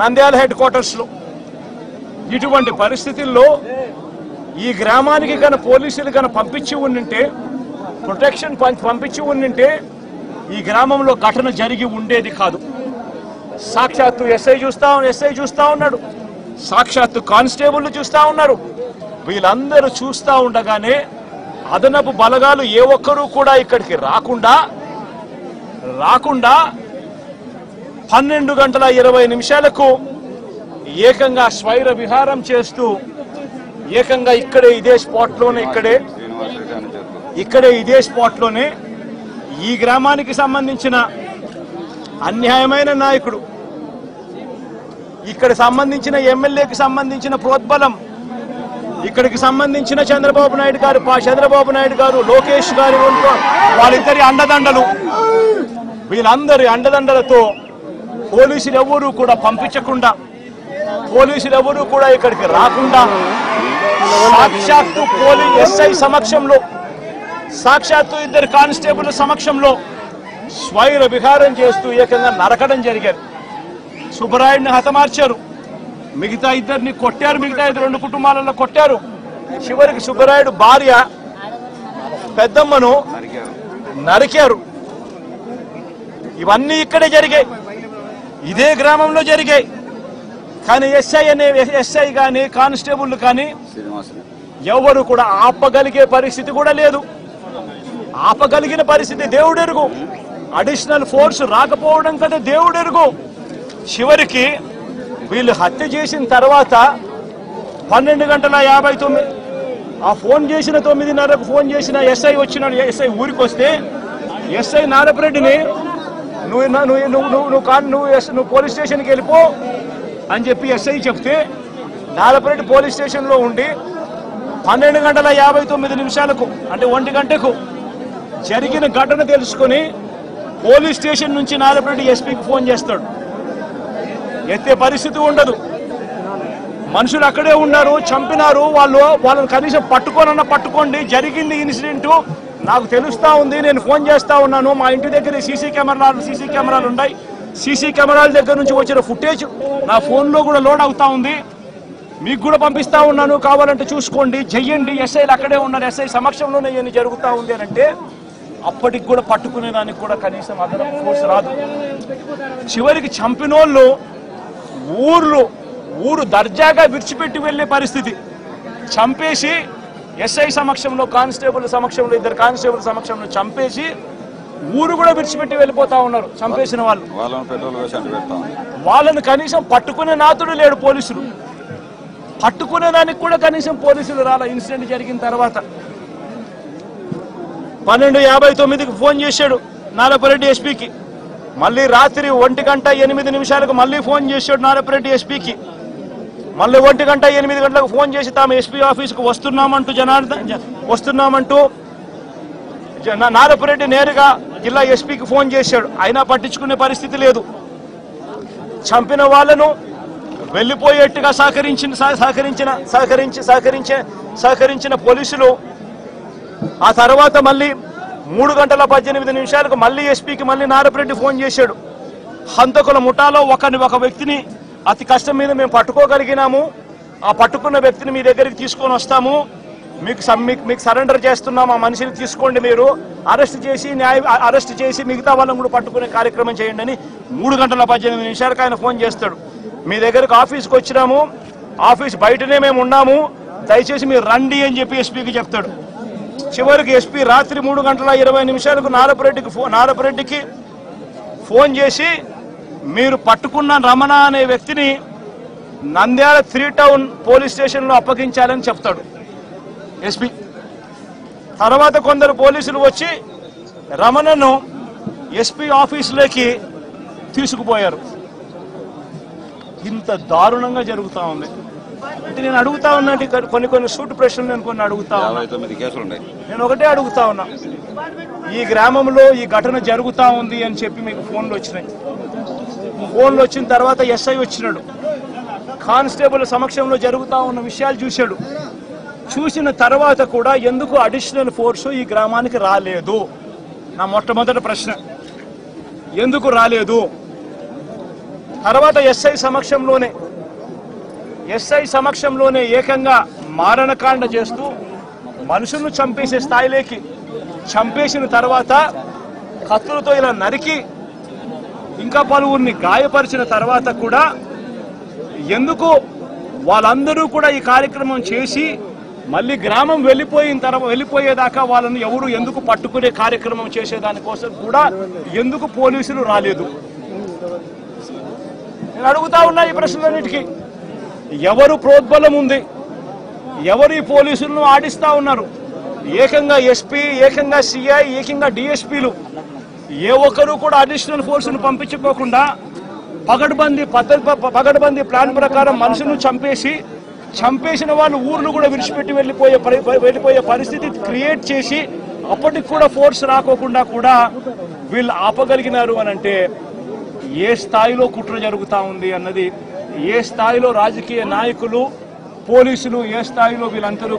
Nandyal head క్వార్టర్స్లో ఇటువంటి పరిస్థితుల్లో ఈ గ్రామానికి కన పోలీసులు కన పంపించి ఉండింటే ప్రొటెక్షన్ పంపించి ఉండింటే ఈ గ్రామంలో ఘటన జరిగి ఉండేది కాదు. సాక్షాత్తు ఎస్ఐ చూస్తా ఎస్ఐ చూస్తా ఉన్నాడు. సాక్షాత్తు కానిస్టేబుల్ చూస్తా ఉన్నారు. వీళ్ళందరూ చూస్తా ఉండగానే అదనపు బలగాలు ఏ ఒక్కరూ కూడా ఇక్కడికి రాకుండా రాకుండా పన్నెండు గంటల ఇరవై నిమిషాలకు ఏకంగా స్వైర విహారం చేస్తూ ఏకంగా ఇక్కడే ఇదే స్పాట్లోనే ఇక్కడే ఇక్కడే ఇదే స్పాట్లోనే ఈ గ్రామానికి సంబంధించిన అన్యాయమైన నాయకుడు ఇక్కడ సంబంధించిన ఎమ్మెల్యేకి సంబంధించిన ప్రోద్బలం ఇక్కడికి సంబంధించిన చంద్రబాబు నాయుడు గారు పా- చంద్రబాబు నాయుడు గారు లోకేష్ గారు వాళ్ళిద్దరి అండదండలు. వీళ్ళందరి అండదండలతో పోలీసులు ఎవరూ కూడా పంపించకుండా పోలీసులు ఎవరూ కూడా ఇక్కడికి రాకుండా సాక్షాత్తు పోలీస్ ఎస్ఐ సమక్షంలో సాక్షాత్తు ఇద్దరు కానిస్టేబుల్ సమక్షంలో స్వైర విహారం చేస్తూ ఏకంగా నరకడం జరిగారు సుబ్బరాయుడిని హతమార్చారు. మిగతా ఇద్దరిని కొట్టారు. మిగతా ఇద్దరు రెండు కుటుంబాలలో కొట్టారు. చివరికి సుబ్బరాయుడు భార్య పెద్దమ్మను నరికారు. నరికారు. ఇవన్నీ ఇక్కడే జరిగాయి. ఇదే గ్రామంలో జరిగాయి. కానీ ఎస్ఐ అనే ఎస్ఐ కానీ కానిస్టేబుల్ కానీ ఎవరు కూడా ఆపగలిగే పరిస్థితి కూడా లేదు. ఆపగలిగిన పరిస్థితి దేవుడెరుగు. అడిషనల్ ఫోర్స్ రాకపోవడం కదా దేవుడెరుగు. చివరికి వీళ్ళు హత్య చేసిన తర్వాత పన్నెండు గంటల యాభై తొమ్మిది ఆ ఫోన్ చేసిన తొమ్మిదిన్నరకు ఫోన్ చేసిన ఎస్ఐ వచ్చినాడు ఎస్ఐ ఊరికి వస్తే ఎస్ఐ నారపరెడ్డిని నువ్వు నువ్వు నువ్వు నువ్వు నువ్వు కాన్ నువ్వు ఎస్- నువ్వు పోలీస్ స్టేషన్కి వెళ్ళిపో అని చెప్పి ఎస్ఐ చెప్తే నాలపరెడ్డి పోలీస్ స్టేషన్లో ఉండి పన్నెండు గంటల యాభై తొమ్మిది నిమిషాలకు అంటే ఒంటి గంటకు జరిగిన ఘటన తెలుసుకొని పోలీస్ స్టేషన్ నుంచి నాలపరెడ్డి ఎస్పీకి ఫోన్ చేస్తాడు. ఎత్తే పరిస్థితి ఉండదు. మనుషులు అక్కడే ఉన్నారు చంపినారు వాళ్ళు వాళ్ళని కనీసం పట్టుకోనన్నా పట్టుకోండి జరిగింది ఇన్సిడెంట్. నాకు తెలుస్తా ఉంది నేను ఫోన్ చేస్తా ఉన్నాను. మా ఇంటి దగ్గర సీసీ కెమెరాలు సీసీ కెమెరాలు ఉన్నాయి. సీసీ కెమెరాల దగ్గర నుంచి వచ్చిన ఫుటేజ్ నా ఫోన్లో కూడా లోడ్ అవుతా ఉంది. మీకు కూడా పంపిస్తా ఉన్నాను కావాలంటే చూసుకోండి చెయ్యండి ఎస్ఐలు అక్కడే ఉన్నారు ఎస్ఐ సమక్షంలోనే ఇవన్నీ జరుగుతూ ఉంది అని అంటే అప్పటికి కూడా పట్టుకునే దానికి కూడా కనీసం అదనపు ఫోర్స్ రాదు. చివరికి చంపినోళ్ళు ఊర్లు ఊరు దర్జాగా విడిచిపెట్టి వెళ్ళే పరిస్థితి. చంపేసి ఎస్ఐ సమక్షంలో కానిస్టేబుల్ సమక్షంలో ఇద్దరు కానిస్టేబుల్ సమక్షంలో చంపేసి ఊరు కూడా విడిచిపెట్టి వెళ్ళిపోతా ఉన్నారు చంపేసిన వాళ్ళు. వాళ్ళని కనీసం పట్టుకునే నాతుడు లేడు పోలీసులు. పట్టుకునే దానికి కూడా కనీసం పోలీసులు రాల. ఇన్సిడెంట్ జరిగిన తర్వాత పన్నెండు యాభై తొమ్మిదికి ఫోన్ చేశాడు నారపరెడ్డి ఎస్పీకి. మళ్ళీ రాత్రి ఒంటి గంట ఎనిమిది నిమిషాలకు మళ్ళీ ఫోన్ చేశాడు నారపరెడ్డి ఎస్పీకి. మళ్ళీ ఒంటి గంట ఎనిమిది గంటలకు ఫోన్ చేసి తాము ఎస్పీ ఆఫీస్కు వస్తున్నామంటూ జనార్దన్ జ- వస్తున్నామంటూ నారపురెడ్డి నా- నేరుగా జిల్లా ఎస్పీకి ఫోన్ చేశాడు. అయినా పట్టించుకునే పరిస్థితి లేదు. చంపిన వాళ్ళను వెళ్ళిపోయేట్టుగా సహకరించిన సహ- సహకరించిన సహకరించి సహకరించే సహకరించిన పోలీసులు ఆ తర్వాత మళ్ళీ మూడు గంటల పద్దెనిమిది నిమిషాలకు మళ్ళీ ఎస్పీకి మళ్ళీ నారపురెడ్డి ఫోన్ చేశాడు. హంతకుల ముఠాలో ఒకని ఒక వ్యక్తిని అతి కష్టం మీద మేము పట్టుకోగలిగినాము. ఆ పట్టుకున్న వ్యక్తిని మీ దగ్గరికి తీసుకొని వస్తాము. మీకు మీకు మీకు సరెండర్ చేస్తున్నాం. ఆ మనిషిని తీసుకోండి మీరు. అరెస్ట్ చేసి న్యాయ అరెస్ట్ చేసి మిగతా వాళ్ళని కూడా పట్టుకునే కార్యక్రమం చేయండి అని మూడు గంటల పద్దెనిమిది నిమిషాలకు ఆయన ఫోన్ చేస్తాడు. మీ దగ్గరకు ఆఫీస్కి వచ్చినాము. ఆఫీస్ బయటనే మేము ఉన్నాము. దయచేసి మీరు రండి అని చెప్పి ఎస్పీకి చెప్తాడు. చివరికి ఎస్పీ రాత్రి మూడు గంటల ఇరవై నిమిషాలకు నారపరెడ్డికి ఫో నారపరెడ్డికి ఫోన్ చేసి మీరు పట్టుకున్న రమణ అనే వ్యక్తిని నంద్యాల త్రీ టౌన్ పోలీస్ స్టేషన్లో అప్పగించాలని చెప్తాడు. ఎస్పీ. తర్వాత కొందరు పోలీసులు వచ్చి రమణను ఎస్పీ ఆఫీసులోకి తీసుకుపోయారు. ఇంత దారుణంగా జరుగుతా ఉంది. అంటే నేను అడుగుతా ఇక్కడ కొన్ని కొన్ని సూట్ ప్రశ్నలు నేను కొన్ని అడుగుతా ఉన్నా. నేను ఒకటే అడుగుతా ఉన్నా. ఈ గ్రామంలో ఈ ఘటన జరుగుతా ఉంది అని చెప్పి మీకు ఫోన్లు వచ్చినాయి. ఫోన్లు వచ్చిన తర్వాత ఎస్ఐ వచ్చినాడు. కానిస్టేబుల్ సమక్షంలో జరుగుతూ ఉన్న విషయాలు చూశాడు. చూసిన తర్వాత కూడా ఎందుకు అడిషనల్ ఫోర్స్ ఈ గ్రామానికి రాలేదు? నా మొట్టమొదటి ప్రశ్న. ఎందుకు రాలేదు? తర్వాత ఎస్ఐ సమక్షంలోనే ఎస్ఐ సమక్షంలోనే ఏకంగా మారణకాండ చేస్తూ మనుషులను చంపేసే స్థాయిలోకి చంపేసిన తర్వాత కత్తులతో ఇలా నరికి ఇంకా పలువురిని గాయపరిచిన తర్వాత కూడా ఎందుకు వాళ్ళందరూ కూడా ఈ కార్యక్రమం చేసి మళ్ళీ గ్రామం వెళ్ళిపోయిన తర్వాత వెళ్ళిపోయేదాకా వాళ్ళని ఎవరు ఎందుకు పట్టుకునే కార్యక్రమం చేసేదానికోసం కూడా ఎందుకు పోలీసులు రాలేదు? నేను అడుగుతా ఉన్నా ఈ ప్రశ్నలన్నిటికీ. ఎవరు ప్రోద్బలం ఉంది? ఎవరు ఈ పోలీసులను ఆడిస్తా ఉన్నారు? ఏకంగా ఎస్పీ ఏకంగా సిఐ ఏకంగా డిఎస్పీలు. ఏ ఒక్కరు కూడా అడిషనల్ ఫోర్సును పంపించుకోకుండా పగడ్బందీ పద్ధతి ప- పగడ్బందీ ప్లాన్ ప్రకారం మనుషులను చంపేసి చంపేసిన వాళ్ళు ఊర్లు కూడా విడిచిపెట్టి వెళ్ళిపోయే వెళ్ళిపోయే పరిస్థితి క్రియేట్ చేసి అప్పటికి కూడా ఫోర్స్ రాకోకుండా కూడా వీళ్ళు ఆపగలిగినారు అని అంటే ఏ స్థాయిలో కుట్ర జరుగుతా ఉంది అన్నది ఏ స్థాయిలో రాజకీయ నాయకులు పోలీసులు ఏ స్థాయిలో వీళ్ళందరూ